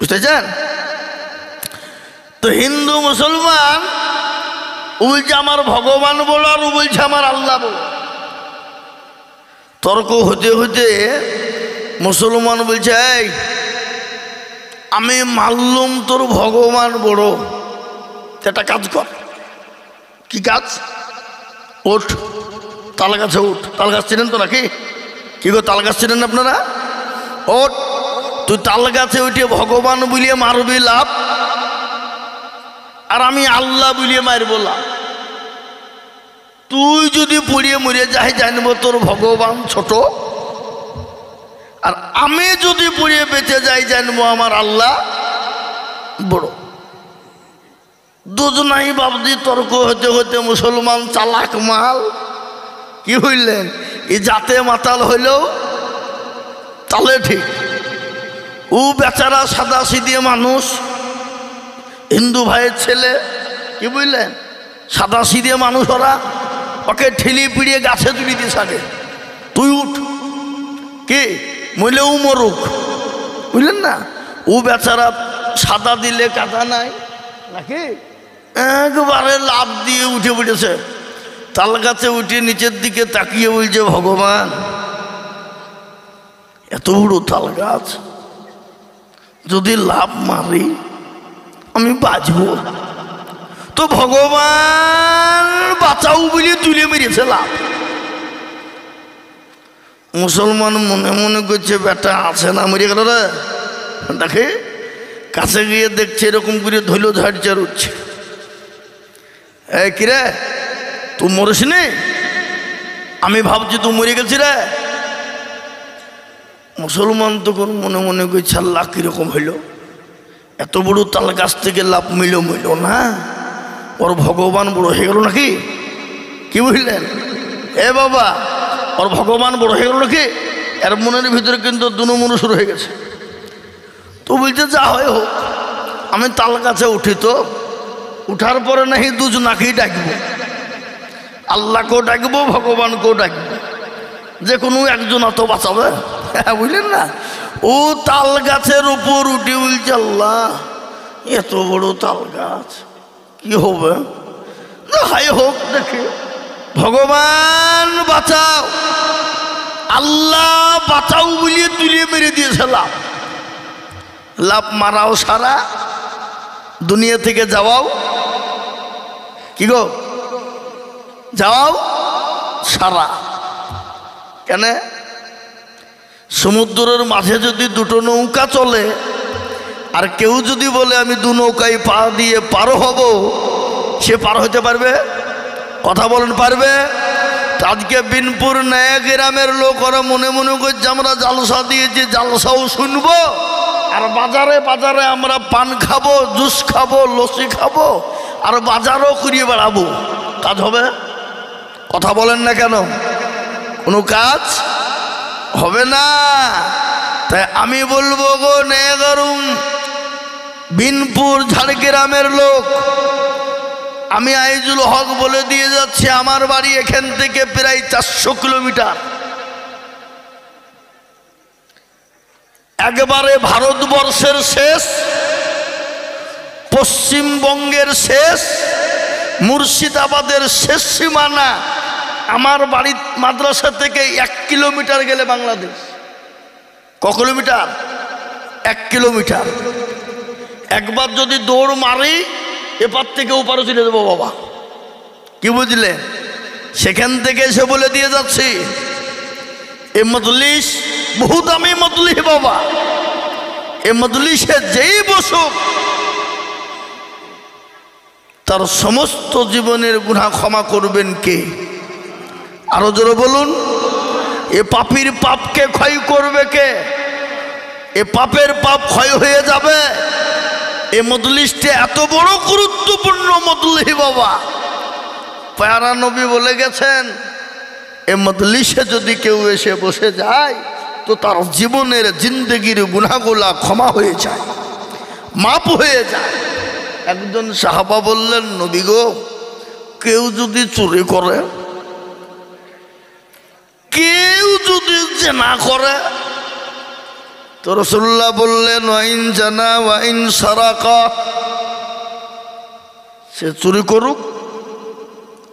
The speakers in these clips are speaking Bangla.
বুঝতেছেন তো হিন্দু মুসলমান ও বলছে আমার ভগবান বলো আর ও বলছে আমার আল্লাহ বলো। তর্ক হতে হতে মুসলমান বলছে, এই, আমি মানলুম তোর ভগবান বড়। একটা কাজ কর। কি কাজ? ওঠ। তাল গাছে উঠ তাল গাছ ছিলেন তো নাকি? কি গো, তাল গাছ ছিলেন আপনারা? ওঠ। তুই তাল গাছে উঠে ভগবান বলিয়ে মারবি লাভ? আর আমি আল্লাহ বলিয়ে মারব লাভ? তুই যদি পড়িয়ে মরে যাই, জানব তোর ভগবান ছোট। আর আমি যদি পড়িয়ে বেঁচে যাই, জানব আমার আল্লাহ বড়। দুজনাই বাবদি তর্ক হতে হতে মুসলমান চালাক মাল। কি হইলেন? এই জাতে মাতাল হইলেও তালে ঠিক। ও বেচারা সাদা সিদিয়ে মানুষ, হিন্দু ভাইয়ের ছেলে, কি বুঝলেন? সাদা সিদিয়ে মানুষ ওরা, ওকে ঠেলি পিড়িয়ে গাছে তুলি দিয়ে থাকে তুই উঠ। কি? মইলেও মরুক। বুঝলেন না? ও বেচারা সাদা দিলে কাটা নাই, নাকি? একবারে লাভ দিয়ে উঠে পড়েছে। তাল গাছে উঠে নিচের দিকে তাকিয়ে বলছে, ভগবান, এত বড় তাল গাছ যদি লাভ মারি, আমি বাঁচব। তো ভগবান বাঁচাও বলে তুলে মেরেছে লাভ। মুসলমান মনে মনে করছে, বেটা, আছে না? মরে গেল রে। দেখে কাছে গিয়ে দেখছে, এরকম করে ধৈল ঝাড়চার উঠছে এই কিরে তুই মরিস আমি ভাবছি তুই মরে গেছি রে। মুসলমান তখন মনে মনে করছে আল্লাহ কীরকম হইল? এত বড় তাল গাছ থেকে লাভ মিল মিল না? ওর ভগবান বড় হয়ে গেল নাকি? কি বুঝলেন? এ বাবা, ওর ভগবান বড় হয়ে গেল নাকি? এর মনের ভিতরে কিন্তু দুনো মনো শুরু হয়ে গেছে। তো বলছে, যা হয় হোক, আমি তাল গাছে উঠি তো, উঠার পরে নাকি দুজনাকেই ডাকবো। আল্লাহকেও ডাকবো, ভগবানকেও ডাকবো। যে কোনো একজন অত বাঁচাবে? বুঝলেন না? ও তাল গাছের উপর উঠে বলছে, আল্লাহ, এত বড় তাল গাছ, কি হবে? হাই হোক দেখে। ভগবান, বাঁচাও। আল্লাহ, বাঁচাও বলিয়ে তুলিয়ে মেরে দিয়েছে লাভ। লাভ মারাও সারা, দুনিয়া থেকে যাওয়াও। কি গো? যাওয়াও সারা। কেন? সমুদ্রের মাঝে যদি দুটো নৌকা চলে, আর কেউ যদি বলে, আমি দু নৌকায় পা দিয়ে পারো হব সে পার হতে পারবে? কথা বলেন, পারবে? আজকে বিনপুর নয়া গ্রামের লোক, ওরা মনে মনে করছে, আমরা জালসা দিয়েছি, জালসাও শুনব, আর বাজারে বাজারে আমরা পান খাব, জুস খাব, লস্যি খাব, আর বাজারও করিয়ে বেড়াবো। কাজ হবে? কথা বলেন না কেন? কোনো কাজ? হবে না। তাই আমি বলব গো নেগরুম বিনপুর ঝাড়গ্রামের লোক, আমি আইজুল হক বলে দিয়ে যাচ্ছি, আমার বাড়ি এখান থেকে প্রায় চারশো কিলোমিটার। একবারে ভারতবর্ষের শেষ, পশ্চিমবঙ্গের শেষ, মুর্শিদাবাদের শেষ সীমানা আমার বাড়ির মাদ্রাসা থেকে এক কিলোমিটার গেলে বাংলাদেশ। ক কিলোমিটার? এক কিলোমিটার। একবার যদি দৌড় মারি, এপার থেকে ওপারও চলে দেবো বাবা। কি বুঝলে? সেখান থেকে এসে বলে দিয়ে যাচ্ছি, এ মজলিস বহু দামি মজলিস বাবা। এ মজলিসে যেই বসুক, তার সমস্ত জীবনের গুণা ক্ষমা করবেন কে? আরও জোরে বলুন। এ পাপির পাপকে ক্ষয় করবে কে? এ পাপের পাপ ক্ষয় হয়ে যাবে? এ মদলিশটা এত বড় গুরুত্বপূর্ণ মদলিহি বাবা। প্যারা নবী বলে গেছেন, এ মদলিশে যদি কেউ এসে বসে যায়, তো তার জীবনের জিন্দগির গুণাগুলা ক্ষমা হয়ে যায়, মাপ হয়ে যায়। একজন সাহাবা বললেন, নবী গো, কেউ যদি চুরি করে কেউ যদি জেনা করে, তো রসুল্লাহ বললেন, ওয়াইন জানা, ওয়াইন সারাকা। সে চুরি করুক,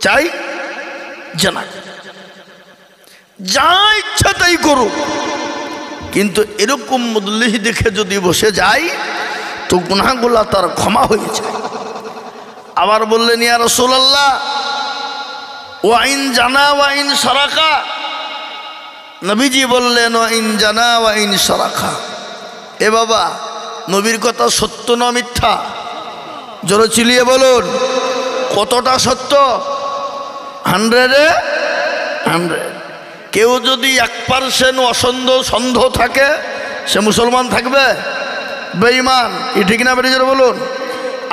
চাই, জানা। যা ইচ্ছা তাই করুক। কিন্তু এরকম মুদলিহি দেখে যদি বসে যায়, তো গুনাগুলা তার ক্ষমা হয়ে যায়। আবার বললেন, ইয়া রসুল্লাহ ওয়াইন জানা, ওয়াইন সারাকা। নবীজি বললেন, ওয়াইন জানা, ওয়াইন সারাকা এ বাবা, নবীর কথা সত্য না মিথ্যা? জোরে চিলিয়ে বলুন, কতটা সত্য? হান্ড্রেডে হান্ড্রেড। কেউ যদি এক পার্সেন্ট অসন্ধ, সন্ধ থাকে, সে মুসলমান থাকবে? বেঈমান। ই ঠিক না বেরিয়ে বলুন।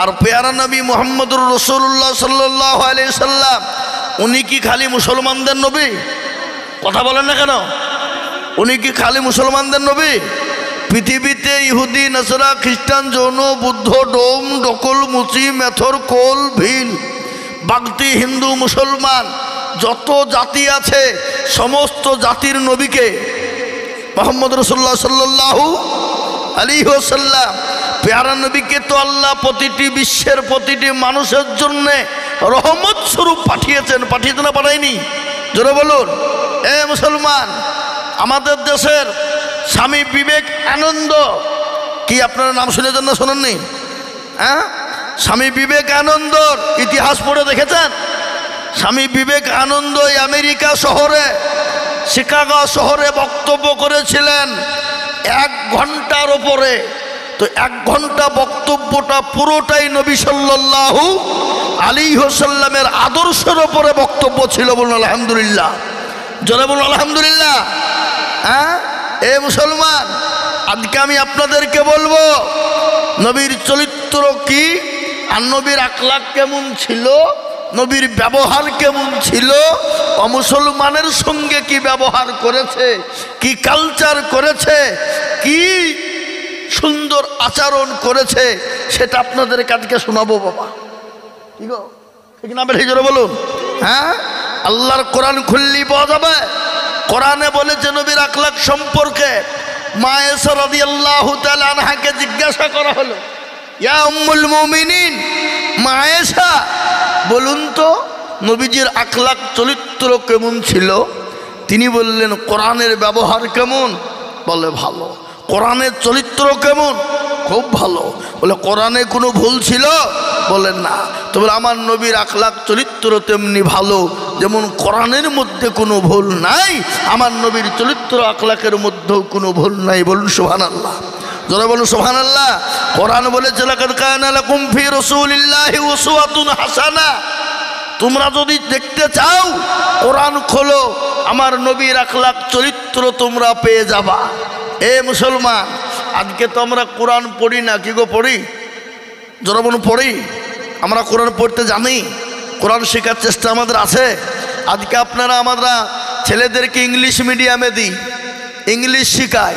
আর পেয়ারা নবী মোহাম্মদুর রসুল্লাহ সাল্লাহ আলি সাল্লাম, উনি কি খালি মুসলমানদের নবী? কথা বলেন না কেন? উনি কি খালি মুসলমানদের নবী? পৃথিবীতে ইহুদি, নাসরা, খ্রিস্টান, যৌন, বুদ্ধ, ডোম, ডকল, মুচি, মেথর, কোল ভিল বাগতি, হিন্দু, মুসলমান, যত জাতি আছে, সমস্ত জাতির নবীকে মোহাম্মদ রসুল্লাহ সাল্লাহু আলী ওসাল্লাম পেয়ারা নবীকে তো আল্লাহ প্রতিটি বিশ্বের প্রতিটি মানুষের জন্যে রহমত স্বরূপ পাঠিয়েছেন। পাঠিয়েছে না, পাঠায়নি? জোরে বলুন। এ মুসলমান, আমাদের দেশের স্বামী বিবেক আনন্দ। কি আপনারা নাম শুনেছেন না শোনেননি? হ্যাঁ? স্বামী বিবেক আনন্দর ইতিহাস পড়ে দেখেছেন? স্বামী বিবেক আনন্দ আমেরিকা শহরে, শিকাগো শহরে বক্তব্য করেছিলেন এক ঘণ্টার ওপরে। তো এক ঘণ্টা বক্তব্যটা পুরোটাই নবী সাল্লাহু আলী হোসাল্লামের আদর্শের ওপরে বক্তব্য ছিল বলুন, আলহামদুলিল্লাহ। জনে বলুন, আলহামদুলিল্লাহ। হ্যাঁ? এ মুসলমান, আজকে আমি আপনাদেরকে বলব, নবীর চরিত্র কি, আর নবীর আকলাক কেমন ছিল, নবীর ব্যবহার কেমন ছিল অমুসলমানের সঙ্গে কি ব্যবহার করেছে, কি কালচার করেছে, কি সুন্দর আচরণ করেছে, সেটা আপনাদের কাজকে শোনাবো, বাবা। ঠিক? ঠিক না জোরে বলুন। হ্যাঁ? আল্লাহর কোরআন খুললি পাওয়া যাবে। কোরআনে বলেছে নবীর আখলাক সম্পর্কে মা এসা রাদিয়াল্লাহু তাআলা আনহাকে জিজ্ঞাসা করা হলো, ইয়া উম্মুল মুমিনিন মা বলুন তো নবীজির আখলাক চরিত্র কেমন ছিল? তিনি বললেন, কোরআনের ব্যবহার কেমন? বলে, ভালো। কোরআনের চরিত্র কেমন? খুব ভালো। বলে, কোরআনে কোনো ভুল ছিল? বলেন, না। তবে আমার নবীর আখলাক চরিত্র তেমনি ভালো, যেমন কোরআনের মধ্যে কোনো ভুল নাই, আমার নবীর চরিত্র আখলাকের মধ্যেও কোনো ভুল নাই। বলুন সোহান আল্লাহ যারা বলুন সোহান আল্লাহ কোরআন বলেছে হাসানা। তোমরা যদি দেখতে চাও, কোরআন খোলো, আমার নবীর আখলাক চরিত্র তোমরা পেয়ে যাবা। এ মুসলমান আজকে তো আমরা কোরআন পড়ি না, কি গো পড়ি? জনবন পড়ি? আমরা কোরআন পড়তে জানি, কোরআন শেখার চেষ্টা আমাদের আছে। আজকে আপনারা আমরা ছেলেদেরকে ইংলিশ মিডিয়ামে দিই, ইংলিশ শিখাই।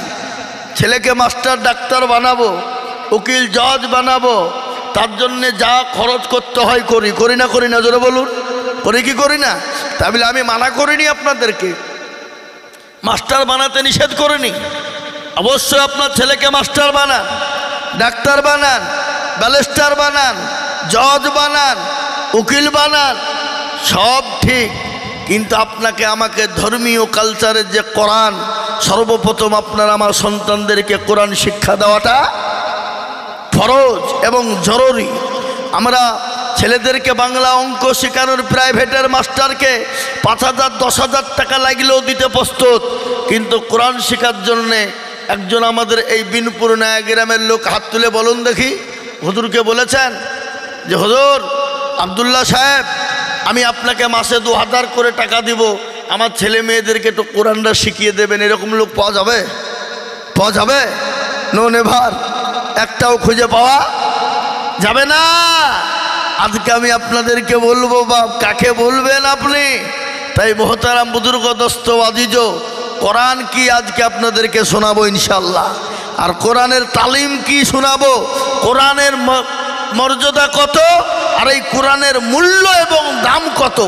ছেলেকে মাস্টার, ডাক্তার বানাবো, উকিল, জজ বানাবো। তার জন্যে যা খরচ করতে হয় করি। করি না করি না, জোরে বলুন। করি কি করি না? তাহলে আমি মানা করিনি আপনাদেরকে। মাস্টার বানাতে নিষেধ করিনি। অবশ্যই আপনার ছেলেকে মাস্টার বানান, ডাক্তার বানান ব্যালেস্টার বানান, জজ বানান, উকিল বানান, সব ঠিক। কিন্তু আপনাকে আমাকে ধর্মীয় কালচারের যে কোরআন, সর্বপ্রথম আপনার আমার সন্তানদেরকে কোরআন শিক্ষা দেওয়াটা ফরজ এবং জরুরি। আমরা ছেলেদেরকে বাংলা অঙ্ক শেখানোর প্রাইভেটের মাস্টারকে পাঁচ হাজার, দশ হাজার টাকা লাগলেও দিতে প্রস্তুত, কিন্তু কোরআন শেখার জন্যে একজন আমাদের এই বিনপুর নয়া গ্রামের লোক হাত তুলে বলুন দেখি। হুজুরকে বলেছেন যে, হুজুর, আবদুল্লাহ সাহেব, আমি আপনাকে মাসে দু হাজার করে টাকা দিব। আমার ছেলে মেয়েদেরকে একটু কোরআনটা শিখিয়ে দেবেন। এরকম লোক পাওয়া যাবে? পাওয়া যাবে? No, never. একটাও খুঁজে পাওয়া যাবে না। আজকে আমি আপনাদেরকে বলব বা কাকে বলবেন আপনি? তাই মহতারাম বুজুর্গ, দোস্ত আজিজ কোরআন কি আজকে আপনাদেরকে শোনাবো ইনশাল্লাহ আর কোরআনের তালিম কি শোনাবো? কোরআনের মর্যাদা কত? আর এই কোরআনের মূল্য এবং দাম কত?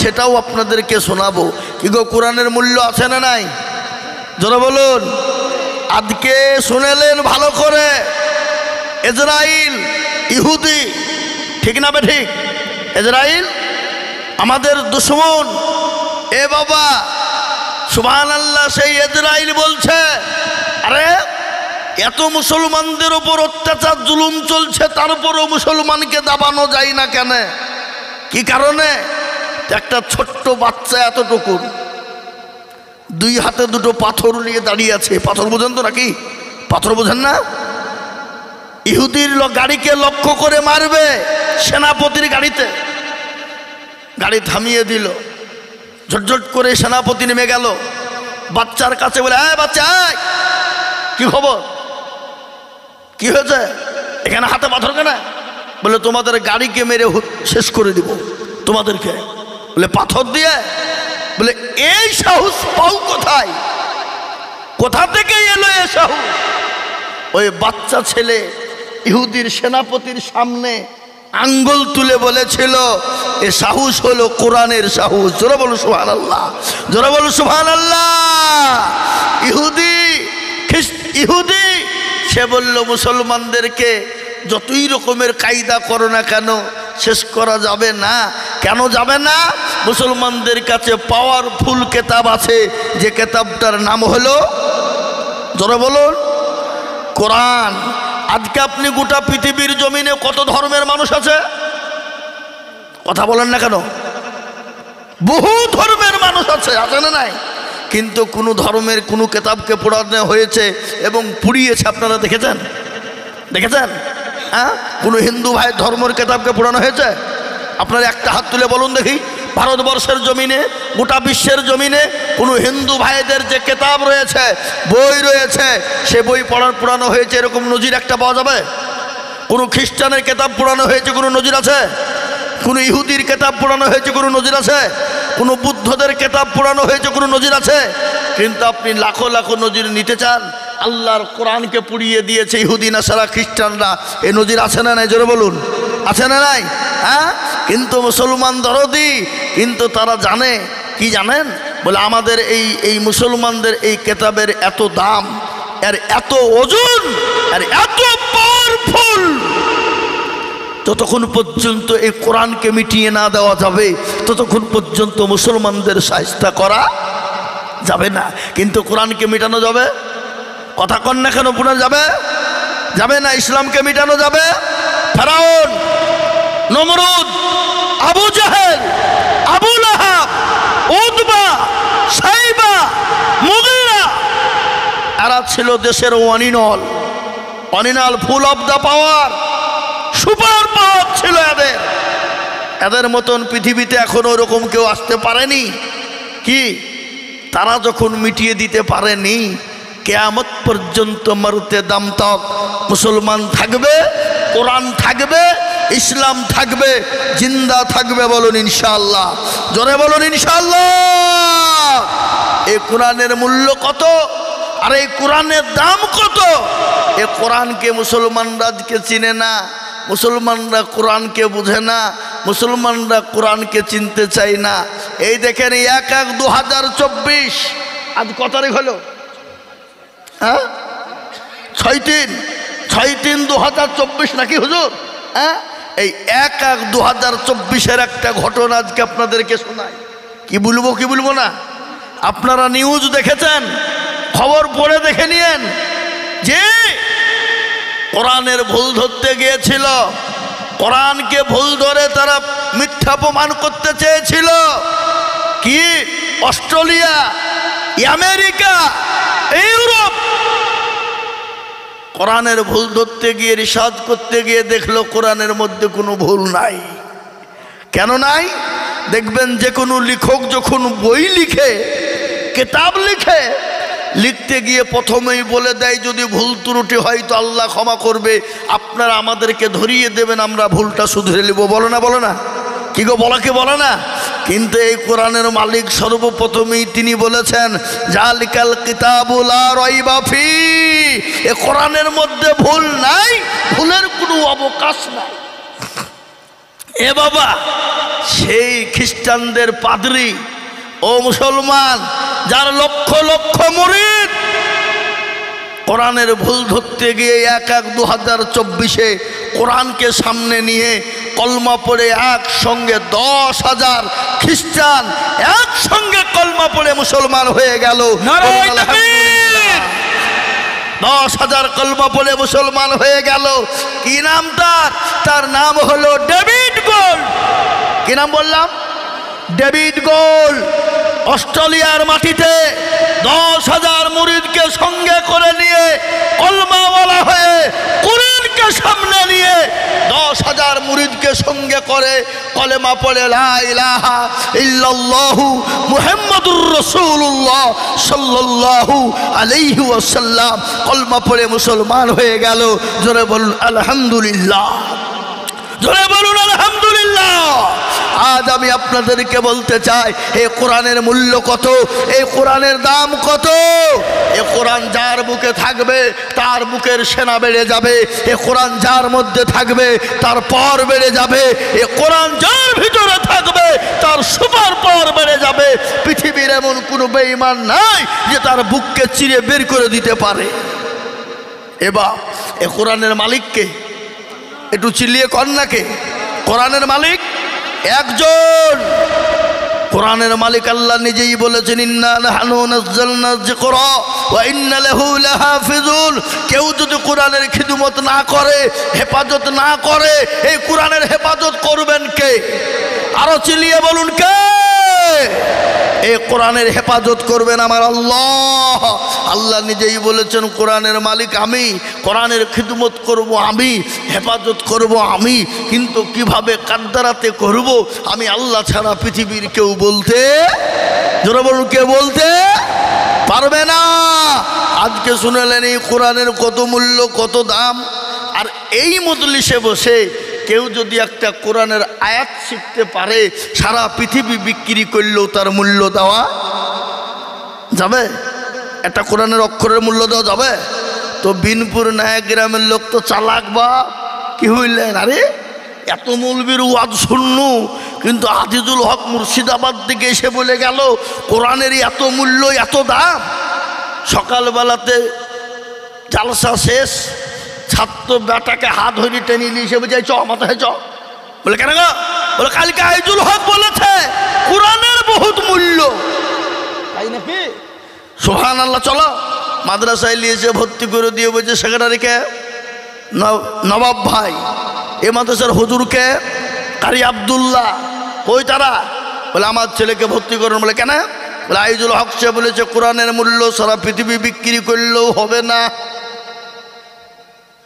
সেটাও আপনাদেরকে শোনাবো। কি গো, কোরআনের মূল্য আছে না নাই? যারা বলুন। আজকে শুনেলেন ভালো করে? এজরাইল ইহুদি, ঠিক না ঠিক এজরাইল আমাদের দুশ্মন। এ বাবা সুবহান আল্লাহ সেই এজরাইল বলছে, আরে, এত মুসলমানদের ওপর অত্যাচার, জুলুম চলছে, তারপরও মুসলমানকে দাবানো যায় না কেন? কি কারণে? একটা ছোট্ট বাচ্চা এতটুকু দুই হাতে দুটো পাথর নিয়ে দাঁড়িয়ে আছে। পাথর বোঝেন তো নাকি? পাথর বোঝেন না? ইহুদির গাড়িকে লক্ষ্য করে মারবে সেনাপতির গাড়িতে। গাড়ি থামিয়ে দিল। ঝটঝট করে সেনাপতি নেমে গেল। বাচ্চার কাছে বলে হ্যাঁ বাচ্চা, আয়। কি খবর? কি হয়েছে? এখানে হাতে পাথর কেনা? বলে, তোমাদের গাড়িকে মেরে শেষ করে দিব। তোমাদেরকে। বলে, পাথর দিয়ে? বলে, এই সাহস পাও কোথায়? কোথা থেকে এলো এ সাহস? ওই বাচ্চা ছেলে ইহুদির সেনাপতির সামনে আঙ্গুল তুলে বলেছিল, এ সাহস হলো কোরআনের সাহস। জোরা বলো সুহান আল্লাহ জোরা বলো সুহান আল্লাহ ইহুদি ইহুদি, সে বলল, মুসলমানদেরকে যতই রকমের কায়দা করো না কেন, শেষ করা যাবে না। কেন যাবে না? মুসলমানদের কাছে পাওয়ারফুল কেতাব আছে, যে কেতাবটার নাম হলো জোরে বলুন, কোরআন আজকে আপনি গোটা পৃথিবীর জমিনে কত ধর্মের মানুষ আছে? কথা বলেন না কেন? বহু ধর্মের মানুষ আছে আছে না নাই? কিন্তু কোনো ধর্মের কোনো কেতাবকে পড়ানো হয়েছে এবং পুড়িয়েছে আপনারা দেখেছেন? দেখেছেন? হ্যাঁ? কোনো হিন্দু ভাই ধর্মের কেতাবকে পড়ানো হয়েছে? আপনারা একটা হাত তুলে বলুন দেখি। ভারতবর্ষের জমিনে, গোটা বিশ্বের জমিনে কোনো হিন্দু ভাইদের যে কেতাব রয়েছে, বই রয়েছে, সে বই পড়ার পড়ানো হয়েছে, এরকম নজির একটা পাওয়া যাবে? কোনো খ্রিস্টানের কেতাব পড়ানো হয়েছে, কোনো নজির আছে? কোনো ইহুদির কেতাব পড়ানো হয়েছে, কোনো নজির আছে? কোনো বুদ্ধদের কেতাব পড়ানো হয়েছে, কোনো নজির আছে? কিন্তু আপনি লাখো লাখো নজির নিতে চান, আল্লাহর কোরআনকে পুড়িয়ে দিয়েছে ইহুদি না সারা খ্রিস্টানরা, এ নজির আছে না নাই? জোরে বলুন। আছে না নাই? হ্যাঁ? কিন্তু মুসলমান দরদি, কিন্তু তারা জানে। কি জানেন? বলে, আমাদের এই এই মুসলমানদের এই কেতাবের এত দাম, এর এত ওজন আর এত পাওয়ারফুল ততক্ষণ পর্যন্ত এই কোরআনকে মিটিয়ে না দেওয়া যাবে। ততক্ষণ পর্যন্ত মুসলমানদের সাহিস্তা করা যাবে না। কিন্তু কোরআনকে মেটানো যাবে? কথা কন না কেন পুনঃ যাবে? যাবে না, ইসলামকে মেটানো যাবে? ফেরাউন, নমরুদ, আবু জাহেল আবুল আহাব উদবা সাইবা মুগিরা, এরা ছিল দেশের অনিনল। অনিনাল full of the power, super power ছিল এদের। এদের মতন পৃথিবীতে এখন ওরকম কেউ আসতে পারেনি। কি? তারা যখন মিটিয়ে দিতে পারেনি, কেয়ামত পর্যন্ত মারুতে দাম তক মুসলমান থাকবে? কোরআন থাকবে, ইসলাম থাকবে, জিন্দা থাকবে বলুন ইনশাল্লাহ জোরে বলুন ইনশাল্লাহ এই কোরআনের মূল্য কত? আর এই কোরআনের দাম কত? এ কোরআনকে মুসলমানরা আজকে চিনে না, মুসলমানরা কোরআনকে বুঝে না, মুসলমানরা কোরআনকে চিনতে চায় না। এই দেখেন এক এক দু হাজার চব্বিশ। আজ কত তারিখ হলো? হ্যাঁ? ছয় তিন। ছয় তিন দু হাজার চব্বিশ নাকি হুজুর? হ্যাঁ? এই এক এক দু হাজার চব্বিশের একটা ঘটনা আজকে আপনাদেরকে শোনাই। কি বলব কি বলব না? আপনারা নিউজ দেখেছেন? খবর পড়ে দেখে নিয়েন। যে কোরআনের ভুল ধরতে গিয়েছিল, কোরআনকে ভুল ধরে তারা মিথ্যা প্রমাণ করতে চেয়েছিল। কি? অস্ট্রেলিয়া আমেরিকা ইউরোপ কোরআনের ভুল ধরতে গিয়ে রিসাদ করতে গিয়ে দেখল কোরআনের মধ্যে কোনো ভুল নাই। কেন নাই? দেখবেন যে কোনো লেখক যখন বই লিখে, কেতাব লিখে, লিখতে গিয়ে প্রথমেই বলে দেয়, যদি ভুল ত্রুটি হয় তো আল্লাহ ক্ষমা করবে। আপনারা আমাদেরকে ধরিয়ে দেবেন, আমরা ভুলটা শুধরে নেব। বলো না বলো না। কি গো, বলা কি বলে না? কিন্তু এই কোরআনের মালিক সর্বপ্রথমেই তিনি বলেছেন, জালিকাল কিতাবুল আর বাফি এ কোরআনের মধ্যে ভুল নাই, ভুলের কোনো অবকাশ নাই। এ বাবা, সেই খ্রিস্টানদের পাদরি, ও মুসলমান, যার লক্ষ লক্ষ মুরিদ কোরআনের ভুল ধরতে গিয়ে এক এক দু হাজার চব্বিশে কোরআনকে সামনে নিয়ে কলমা পড়ে একসঙ্গে দশ হাজার খ্রিস্টান একসঙ্গে কলমা পড়ে মুসলমান হয়ে গেল। দশ হাজার কলমা পড়ে মুসলমান হয়ে গেল। কি নাম তার? তার নাম হলো ডেভিড গোল্ড কি নাম বললাম? ডেভিড গোল। অস্ট্রেলিয়ার মাটিতে দশ হাজার মুরিদকে সঙ্গে করে নিয়ে কলমা বলা হয়ে কোরআনকে সামনে নিয়ে দশ হাজার মুরিদকে সঙ্গে করে কলেমা পড়ে, লা ইলাহা ইল্লাল্লাহু মুহাম্মাদুর রাসূলুল্লাহ সাল্লাল্লাহু আলাইহি ওয়াসাল্লাম। কলমা পড়ে মুসলমান হয়ে গেল। জোরে বলুন, আলহামদুলিল্লাহ। জোরে বলুন, আলহামদুলিল্লাহ। আজ আমি আপনাদেরকে বলতে চাই, এই কোরআনের মূল্য কত? এই কোরআনের দাম কত? এ কোরআন যার বুকে থাকবে, তার বুকের সেনা বেড়ে যাবে। এ কোরআন যার মধ্যে থাকবে, তার পর বেড়ে যাবে। এ কোরআন যার ভিতরে থাকবে, তার সুপার পর বেড়ে যাবে। পৃথিবীর এমন কোনো বেঈমান নাই যে তার বুককে চিরে বের করে দিতে পারে। এবার, এ কোরআনের মালিককে, একটু চিল্লিয়ে কন্যাকে কোরআনের মালিক একজন। কোরআনের মালিক আল্লাহ নিজেই বলেছেন কেউ যদি কোরআনের খিদমত না করে, হেফাজত না করে, এই কোরআনের হেফাজত করবেন কে? আরও চিলিয়ে বলুন কে? এই কোরআনের হেফাজত করবেন আমার আল্লাহ। আল্লাহ নিজেই বলেছেন, কোরআনের মালিক আমি, কোরআনের খিদমত করব আমি, হেফাজত করব আমি, কিন্তু কীভাবে কাদ্দারাতে করব, আমি আল্লাহ ছাড়া পৃথিবীর কেউ বলতে, জোরে বলুন কেউ বলতে পারবে না? আজকে শুনেলেন এই কোরআনের কত মূল্য, কত দাম, আর এই মজলিসে বসে কেউ যদি একটা কোরআনের আয়াত শিখতে পারে, সারা পৃথিবী বিক্রি করলেও তার মূল্য দেওয়া যাবে? একটা কোরআনের অক্ষরের মূল্য দেওয়া যাবে? তো বিনপুর নায়ক গ্রামের লোক তো চালাক বা কি হইলেন? আরে, এত মৌলবীর ওয়াজ শূন্য কিন্তু আজিজুল হক মুর্শিদাবাদ থেকে এসে বলে গেল, কোরআনের এত মূল্য, এত দাম, সকালবেলাতে জালসা শেষ ছাত্র বেটাকে হাত ধরে টেনে নিয়ে এসে বুঝাই চ মাথায় চ। বলে কেন গো? বলে কালকে আইজুল হক বলেছে কোরআনের বহুত মূল্য। তাই নাকি? সোহান আল্লাহ চলো। মাদ্রাসায় নিয়েছে ভর্তি করে দিয়ে বলছে সেক্রেটারিকে নবাব ভাই। এ মাদ্রাসার হুজুরকে কারি আবদুল্লাহ। কই তারা? বলে আমার ছেলেকে ভর্তি করুন। বলে কেন? বলে আইজুল হক সে বলেছে কোরআনের মূল্য সারা পৃথিবী বিক্রি করলেও হবে না।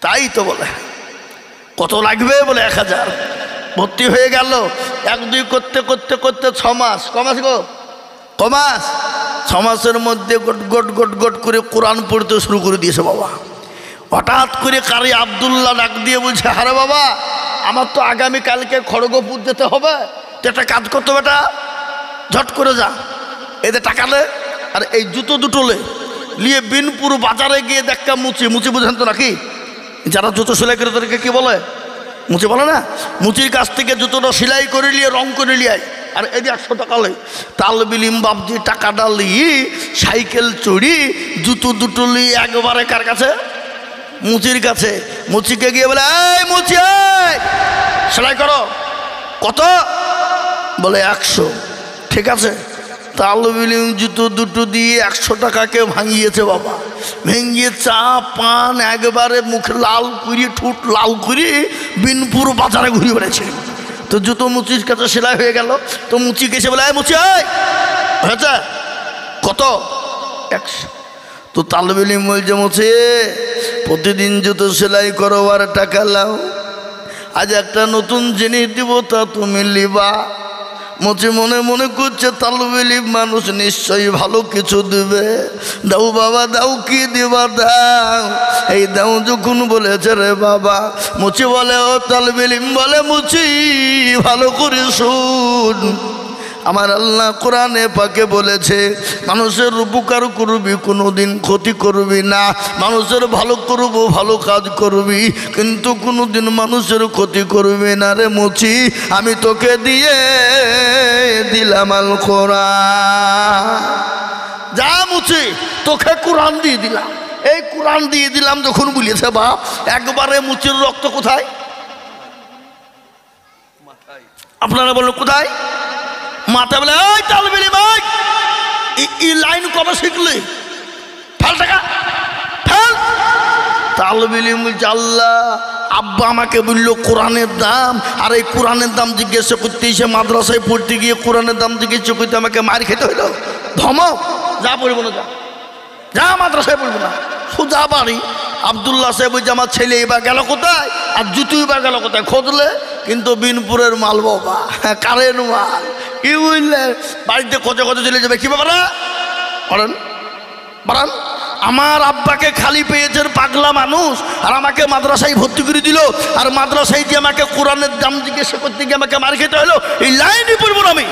তাই তো বলে। কত লাগবে বলে এক হাজার? ভর্তি হয়ে গেল। এক, দুই করতে করতে করতে ছ মাস। ক মাস গো? ক মাস? ছ মাসের মধ্যে গট গট গট গট করে কোরআন পড়তে শুরু করে দিয়েছে বাবা। হঠাৎ করে কারি আবদুল্লাহ ডাক দিয়ে বলছে, আরে বাবা, আমার তো আগামী কালকে খড়গপুর যেতে হবে। তো একটা কাজ করতে হবে এটা ঝট করে যা। এদের টাকা লে আর এই জুতো দুটোলে নিয়ে বিনপুর বাজারে গিয়ে দেখা মুচি মুচি বুঝেন তো নাকি? যারা জুতো সেলাই করে তাদেরকে কি বলে? মুচি বলে না? মুচির কাছ থেকে জুতোটা সেলাই করে নিয়ে, রং করে নিয়ে। আর যে একশো টাকা লে তাল, বিলিম, বাবজি টাকাটা লিয়ে সাইকেল, চড়ি, জুতো দুটো লিয়ে একবারে কার কাছে? মুচির কাছে। মুচিকে গিয়ে বলে, এই মুচি সেলাই করো। কত? বলে, একশো। ঠিক আছে। তাল বিলিম জুতো দুটো দিয়ে একশো টাকাকে ভাঙিয়েছে বাবা। ভেঙিয়ে চা, পান, একবারে মুখে লাল করি ঠুট লাল করি বিনপুর বাজারে ঘুরে বেড়েছে তো জুতো মুচির কাছে সেলাই হয়ে গেল। তো মুচি গেছে বলে মুচি হয়েছে? কত? একশো। তো তালবেলি বলছে মুছে প্রতিদিন জুতো সেলাই করো আর টাকা লাও আজ একটা নতুন জিনিস দিব তা তুমি লিবা মুচি মনে মনে করছে তালবেলি মানুষ নিশ্চয়ই ভালো কিছু দেবে। দাও বাবা, দাও কি দিবা, দাও। এই দাও যখন বলেছে রে বাবা। মুচি বলে, ও তালবেলিম বলে মুচি, ভালো করে শুন। আমার আল্লাহ কোরআনে পাকে বলেছে, মানুষের উপকার করবি, কোনোদিন ক্ষতি করবি না। মানুষের ভালো করব, ভালো কাজ করবি, কিন্তু কোনো দিন মানুষের ক্ষতি করবি না রে মুচি। আমি তোকে দিয়ে দিলাম আল কোরআন। যা মুচি, তোকে কোরআন দিয়ে দিলাম। এই কোরআন দিয়ে দিলাম যখন বলিয়েছে বাপ, একবারে মুচির রক্ত কোথায়? আপনারা বলুন কোথায়? মাথা বলে, এই তালবেলি ভাই, এই লাইন কবে শিখলি? ফেল টাকা, ফেল। তালবেলি আল্লাহ, আব্বা আমাকে বলল, কোরআনের দাম। আর এই কোরআনের দাম জিজ্ঞাসা করতে এসে মাদ্রাসায় পড়তে গিয়ে কোরআনের দাম জিজ্ঞাসা করতে আমাকে মার খেতে হইল। ধমক, যা পড়ব না, যা। যা মাদ্রাসায় পড়ব না, সোজা বাড়ি। আবদুল্লাহ সাহেব বলছে, আমার ছেলে এবার গেল কোথায়? আর জুতু এবার গেল কোথায়? খোঁজলে কিন্তু বিনপুরের মাল বাবা কারেন্ট মাল। বাড়িতে কচে কচে চলে যাবে, কি ব্যাপার করেন বাড়ান আমার আব্বাকে খালি পেয়েছেন পাগলা মানুষ, আর আমাকে মাদ্রাসায় ভর্তি করে দিল, আর মাদ্রাসায় যে আমাকে কোরআনের দাম জিজ্ঞাসা করতে গিয়ে আমাকে মার খেতে হলো এই লাইনই পড়ব না আমি।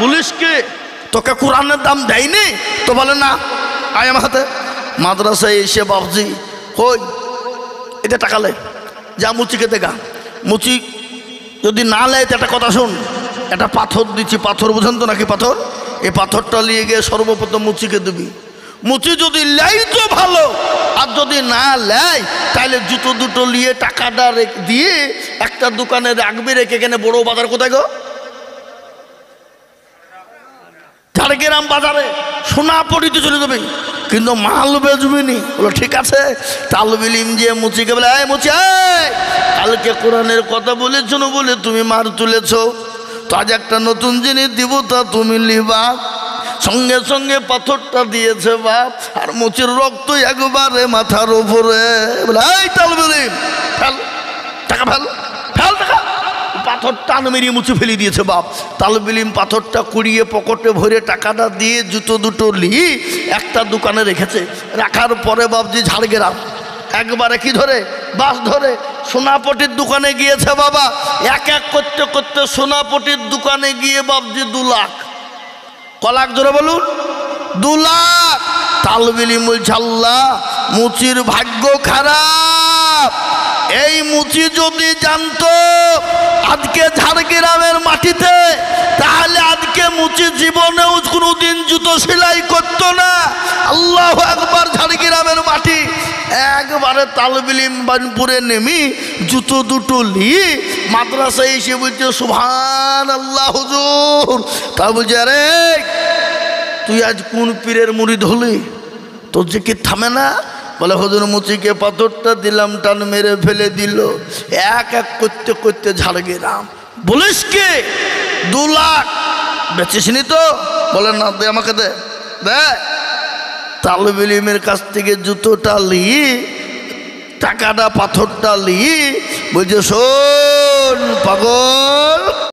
বলিস কে? তোকে কোরআনের দাম দেয়নি? তো বলে, না, আয় আমার হাতে। মাদ্রাসায় এসে বাবজি কই, এটা টাকা লে, যা মুচিকে দেখা মুচি যদি না লেয় তো একটা কথা শোন। একটা পাথর দিচ্ছি, পাথর বুঝেন তো নাকি পাথর? এই পাথরটা নিয়ে গিয়ে সর্বপ্রথম মুচিকে দিবি। মুচি যদি লেয় তো ভালো, আর যদি না লেয় তাহলে জুতো দুটো নিয়ে টাকাটা দিয়ে একটা দোকানে রাখবি রেখে এখানে বড় বাজার কোথায় গো? ঝাড়গ্রাম বাজারে। সোনা পড়িতে চলে যাবে, কিন্তু মাল বেচবি নি। বলো, ঠিক আছে? তাল বিলিম যে মুচিকে বলে মুচি কালকে কোরআনের কথা বলেছ বলে তুমি মার তুলেছ? তো আজ একটা নতুন জিনিস দিব, তা তুমি লিবা। সঙ্গে সঙ্গে পাথরটা দিয়েছে বাপ, আর মুচির রক্ত একবারে মাথার উপরে। বলে, এই তাল বিলিম ফেল, টাকা ফেল ফেল টাকা। পাথর টান মেরিয়ে মুছে ফেলে দিয়েছে বাপ। তালবিলিম পাথরটা কুড়িয়ে পকেটে ভরে টাকাটা দিয়ে জুতো দুটো নিয়ে একটা দোকানে রেখেছে। রাখার পরে বাপজি ঝাড়গ্রাম একবারে কি ধরে? বাস ধরে। সোনাপটির দোকানে গিয়েছে বাবা। এক এক করতে করতে সোনাপটির দোকানে গিয়ে বাপজি দু লাখ। ক লাখ ধরে বলুন, দু লাখ। তালবিলি মুলছাল্লা মুচির ভাগ্য খারাপ। এই মুচি যদি জানতো আজকে ঝাড়গ্রামের মাটিতে, তাহলে আজকে মুচি জীবনেও কোনোদিন জুতো সেলাই করতো না। আল্লাহ একবার ঝাড়গ্রামের মাটি। একবারে তালবিলিম বানপুরে নেমি জুতো দুটো নিয়ে মাদ্রাসায় এসে বলছে সুভান আল্লাহ হুজুর। তা বলছে, আরে, তুই আজ কোন পীরের মুড়ি ধলি তোর যে কি থামে না? বলে, হজুর মুচিকে পাথরটা দিলাম, টান মেরে ফেলে দিল। এক এক করতে করতে ঝাড় গেলাম। বলিস কে? দু লাখ। বেচিসনি তো? বলে, না, দে আমাকে দে। দে। তালবিলিমের কাছ থেকে জুতোটা নিয়ে টাকাটা পাথরটা নিয়ে বলছে শোন পাগল